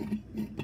Mm-hmm.